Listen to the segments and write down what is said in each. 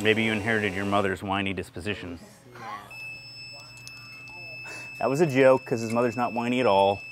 Maybe you inherited your mother's whiny disposition. That was a joke because his mother's not whiny at all.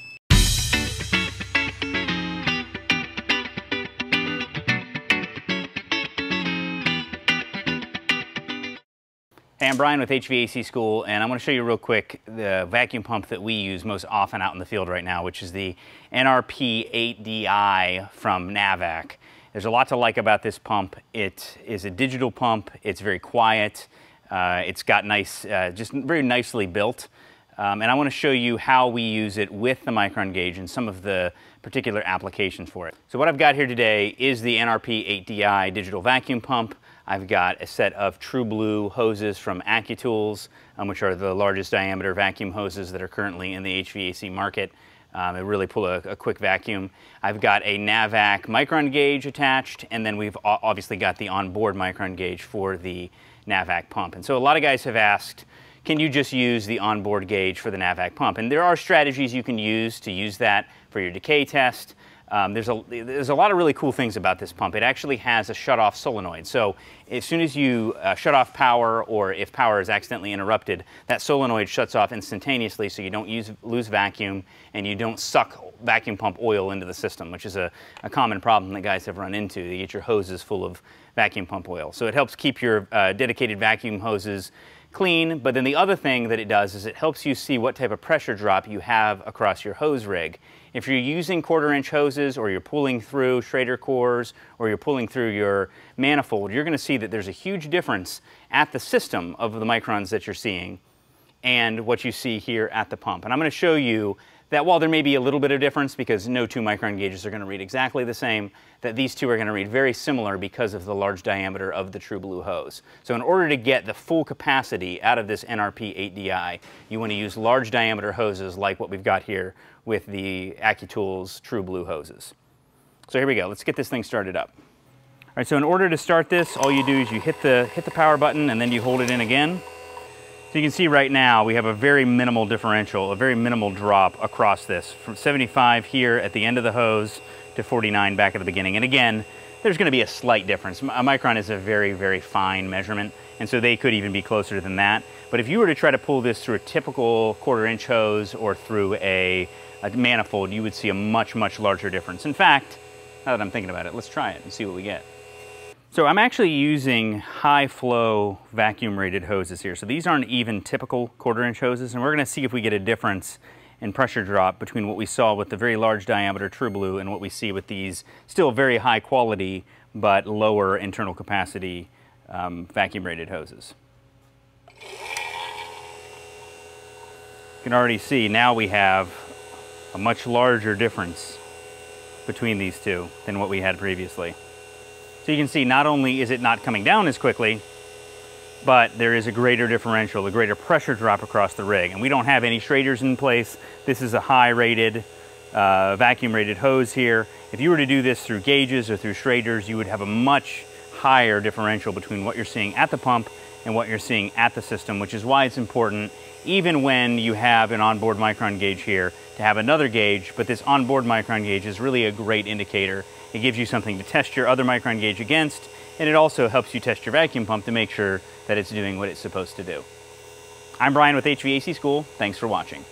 Hey, I'm Brian with HVAC School, and I'm going to show you real quick the vacuum pump that we use most often out in the field right now, which is the NRP8DI from Navac. There's a lot to like about this pump. It is a digital pump. It's very quiet. Uh, it's got nice, uh, just very nicely built. Um, and I want to show you how we use it with the micron gauge and some of the particular applications for it. So what I've got here today is the NRP8DI digital vacuum pump. I've got a set of TruBlu hoses from AccuTools, um, which are the largest diameter vacuum hoses that are currently in the HVAC market. Um, it really pull a, a, quick vacuum. I've got a Navac micron gauge attached, and then we've obviously got the onboard micron gauge for the Navac pump. And so a lot of guys have asked, can you just use the onboard gauge for the Navac pump? And there are strategies you can use to use that for your decay test. Um, there's, a, there's a lot of really cool things about this pump. It actually has a shut-off solenoid. So as soon as you uh, shut off power or if power is accidentally interrupted, that solenoid shuts off instantaneously so you don't use, lose vacuum and you don't suck vacuum pump oil into the system, which is a, a common problem that guys have run into. You get your hoses full of vacuum pump oil. So it helps keep your uh, dedicated vacuum hoses clean, but then the other thing that it does is it helps you see what type of pressure drop you have across your hose rig. If you're using quarter inch hoses or you're pulling through Schrader cores or you're pulling through your manifold, you're gonna see that there's a huge difference at the system of the microns that you're seeing and what you see here at the pump. And I'm gonna show you that while there may be a little bit of difference because no two micron gauges are going to read exactly the same, that these two are going to read very similar because of the large diameter of the TruBlu hose. So in order to get the full capacity out of this NRP8DI, you want to use large diameter hoses like what we've got here with the AccuTools TruBlu hoses. So here we go. Let's get this thing started up. All right, so in order to start this, all you do is you hit the, hit the power button and then you hold it in again. So you can see right now we have a very minimal differential, a very minimal drop across this from 75 here at the end of the hose to 49 back at the beginning. And again, there's going to be a slight difference. A micron is a very, very fine measurement, and so they could even be closer than that. But if you were to try to pull this through a typical quarter inch hose or through a, a manifold, you would see a much, much larger difference. In fact, now that I'm thinking about it, let's try it and see what we get. So I'm actually using high flow vacuum rated hoses here. So these aren't even typical quarter inch hoses and we're gonna see if we get a difference in pressure drop between what we saw with the very large diameter TruBlu and what we see with these still very high quality but lower internal capacity um, vacuum rated hoses. You can already see now we have a much larger difference between these two than what we had previously. So you can see not only is it not coming down as quickly, but there is a greater differential, a greater pressure drop across the rig. And we don't have any Schraders in place. This is a high rated, uh, vacuum rated hose here. If you were to do this through gauges or through Schraders, you would have a much higher differential between what you're seeing at the pump and what you're seeing at the system, which is why it's important, even when you have an onboard micron gauge here, to have another gauge, but this onboard micron gauge is really a great indicator. It gives you something to test your other micron gauge against, and it also helps you test your vacuum pump to make sure that it's doing what it's supposed to do. I'm Brian with HVAC School. Thanks for watching.